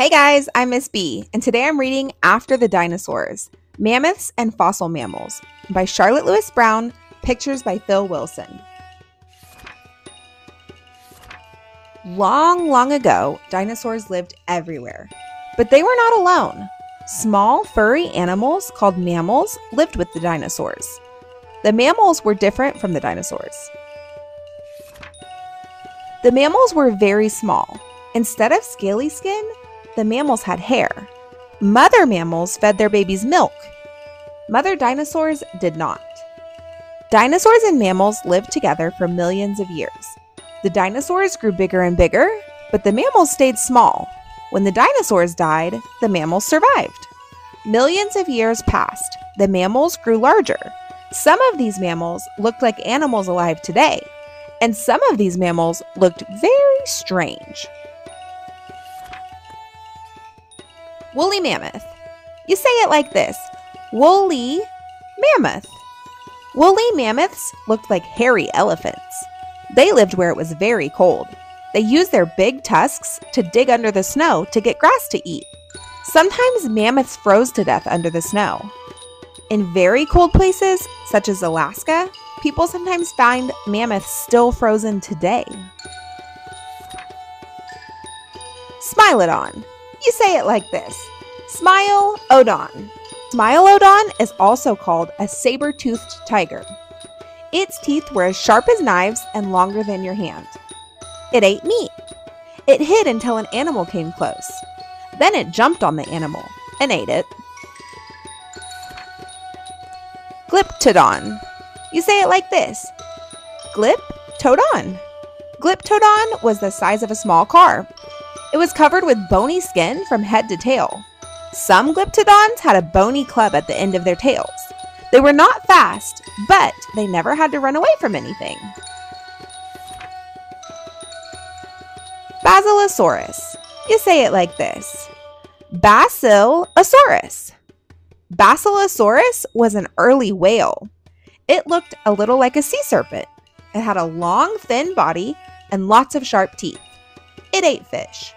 Hey guys, I'm Miss B, and today I'm reading After the Dinosaurs Mammoths and Fossil Mammals by Charlotte Lewis Brown, pictures by Phil Wilson. Long, long ago, dinosaurs lived everywhere, but they were not alone. Small, furry animals called mammals lived with the dinosaurs. The mammals were different from the dinosaurs. The mammals were very small. Instead of scaly skin, the mammals had hair. Mother mammals fed their babies milk. Mother dinosaurs did not. Dinosaurs and mammals lived together for millions of years. The dinosaurs grew bigger and bigger, but the mammals stayed small. When the dinosaurs died, the mammals survived. Millions of years passed. The mammals grew larger. Some of these mammals looked like animals alive today, and some of these mammals looked very strange. Woolly mammoth. You say it like this woolly mammoth. Woolly mammoths looked like hairy elephants. They lived where it was very cold. They used their big tusks to dig under the snow to get grass to eat. Sometimes mammoths froze to death under the snow. In very cold places, such as Alaska, people sometimes find mammoths still frozen today. Smilodon. You say it like this Smile Odon. Smilodon is also called a saber toothed tiger. Its teeth were as sharp as knives and longer than your hand. It ate meat. It hid until an animal came close. Then it jumped on the animal and ate it. Glyptodon. You say it like this Glyptodon. Glyptodon was the size of a small car. It was covered with bony skin from head to tail. Some glyptodons had a bony club at the end of their tails. They were not fast, but they never had to run away from anything. Basilosaurus. You say it like this Basilosaurus. Basilosaurus was an early whale. It looked a little like a sea serpent. It had a long, thin body and lots of sharp teeth. It ate fish.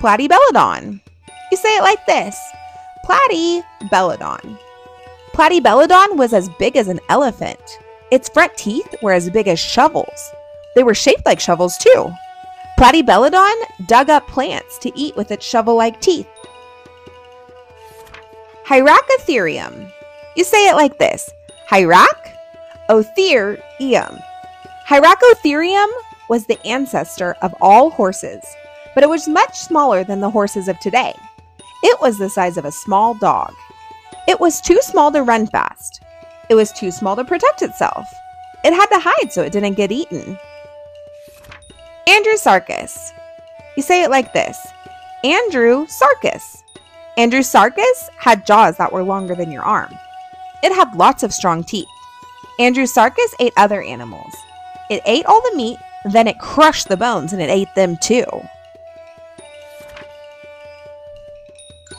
Platybelodon. You say it like this Platybelodon. Platybelodon was as big as an elephant. Its front teeth were as big as shovels. They were shaped like shovels, too. Platybelodon dug up plants to eat with its shovel like teeth. Hyracotherium. You say it like this Hyrac Otherium. Hyracotherium was the ancestor of all horses but it was much smaller than the horses of today. It was the size of a small dog. It was too small to run fast. It was too small to protect itself. It had to hide so it didn't get eaten. Andrewsarchus. You say it like this Andrewsarchus. Andrew Sarkis had jaws that were longer than your arm. It had lots of strong teeth. Andrewsarchus ate other animals. It ate all the meat, then it crushed the bones and it ate them too.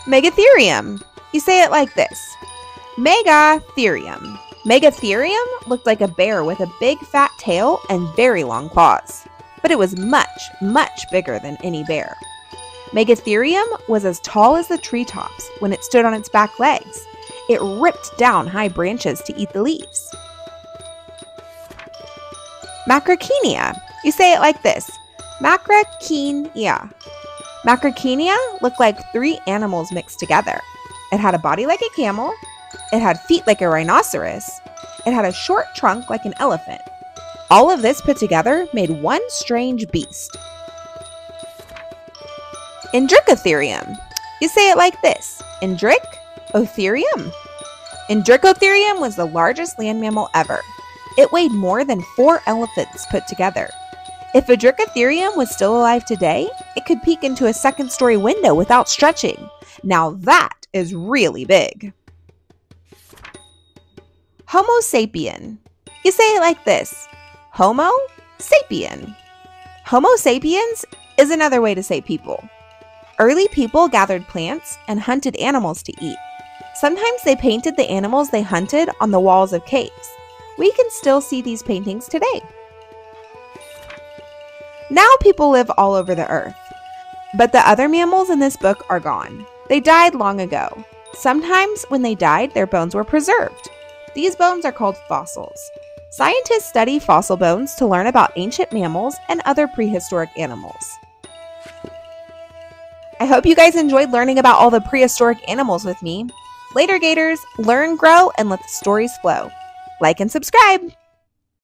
Megatherium. You say it like this Megatherium. Megatherium looked like a bear with a big fat tail and very long claws, but it was much, much bigger than any bear. Megatherium was as tall as the treetops when it stood on its back legs. It ripped down high branches to eat the leaves. Macrauchenia. You say it like this Macrauchenia. Macrauchenia looked like three animals mixed together. It had a body like a camel, it had feet like a rhinoceros, it had a short trunk like an elephant. All of this put together made one strange beast. Indricotherium. You say it like this Indricotherium. Indricotherium was the largest land mammal ever. It weighed more than four elephants put together. If Indricotherium was still alive today, it could peek into a second story window without stretching. Now that is really big. Homo sapien. You say it like this Homo sapien. Homo sapiens is another way to say people. Early people gathered plants and hunted animals to eat. Sometimes they painted the animals they hunted on the walls of caves. We can still see these paintings today. Now people live all over the earth. But the other mammals in this book are gone. They died long ago. Sometimes, when they died, their bones were preserved. These bones are called fossils. Scientists study fossil bones to learn about ancient mammals and other prehistoric animals. I hope you guys enjoyed learning about all the prehistoric animals with me. Later, Gators, learn, grow, and let the stories flow. Like and subscribe!